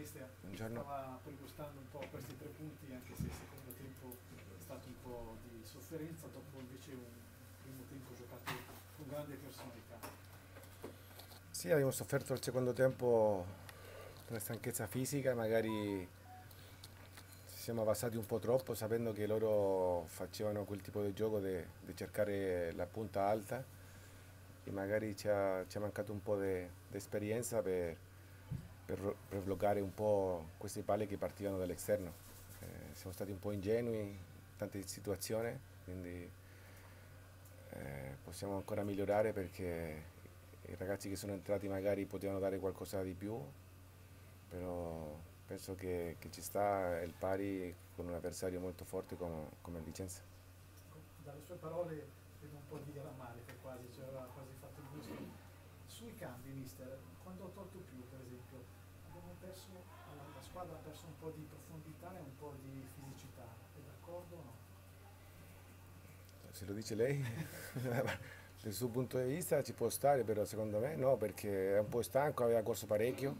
mister, Buongiorno. stava pregustando un po' questi tre punti, anche se il secondo tempo è stato un po' di sofferenza, dopo invece un primo tempo giocato con grande personalità. Sì, abbiamo sofferto il secondo tempo una stanchezza fisica, magari ci siamo abbassati un po' troppo sapendo che loro facevano quel tipo di gioco di cercare la punta alta e magari ci ha, ci è mancato un po' di esperienza per, per, per, bloccare un po' queste palle che partivano dall'esterno. Eh, siamo stati un po' ingenui in tante situazioni, quindi eh, possiamo ancora migliorare perché i ragazzi che sono entrati magari potevano dare qualcosa di più, però penso che, che ci sta il pari con un avversario molto forte come, come il Vicenza. Dalle sue parole vedo un po' Sui cambi, mister, quando ho tolto più per esempio, abbiamo perso, la squadra ha perso un po' di profondità e un po' di fisicità, è d'accordo o no? Se lo dice lei? dal suo punto di vista ci può stare, però secondo me no, perché è un po' stanco, aveva corso parecchio.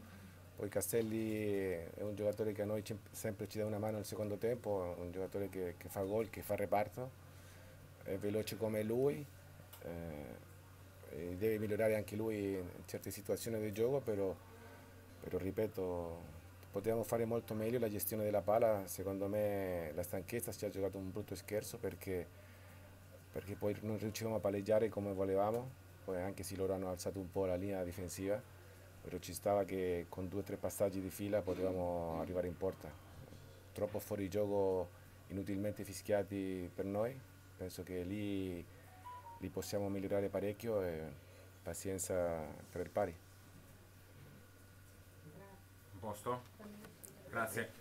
Poi Castelli è un giocatore che a noi sempre ci dà una mano nel secondo tempo, un giocatore che, che fa gol, che fa reparto, è veloce come lui, eh, deve migliorare anche lui in certe situazioni del gioco, però, però ripeto, potevamo fare molto meglio la gestione della palla, secondo me la stanchezza ci ha giocato un brutto scherzo perché perché poi non riuscivamo a palleggiare come volevamo, poi anche se loro hanno alzato un po' la linea difensiva, però ci stava che con due o tre passaggi di fila potevamo arrivare in porta. Troppo fuori gioco inutilmente fischiati per noi, penso che lì, lì possiamo migliorare parecchio e pazienza per il pari. Posto? Grazie.